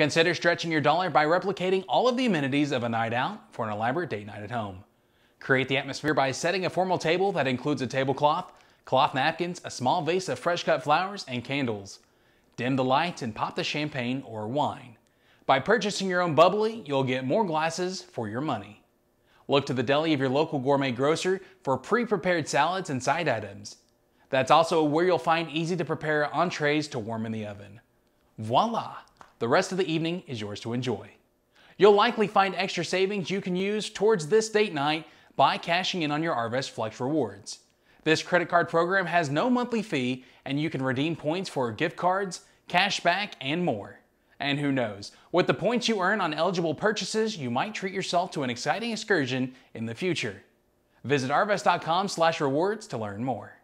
Consider stretching your dollar by replicating all of the amenities of a night out for an elaborate date night at home. Create the atmosphere by setting a formal table that includes a tablecloth, cloth napkins, a small vase of fresh cut flowers, and candles. Dim the lights and pop the champagne or wine. By purchasing your own bubbly, you'll get more glasses for your money. Look to the deli of your local gourmet grocer for pre-prepared salads and side items. That's also where you'll find easy to prepare entrees to warm in the oven. Voila! The rest of the evening is yours to enjoy. You'll likely find extra savings you can use towards this date night by cashing in on your Arvest Flex rewards. This credit card program has no monthly fee and you can redeem points for gift cards, cash back, and more. And who knows, with the points you earn on eligible purchases, you might treat yourself to an exciting excursion in the future. Visit arvest.com slash rewards to learn more.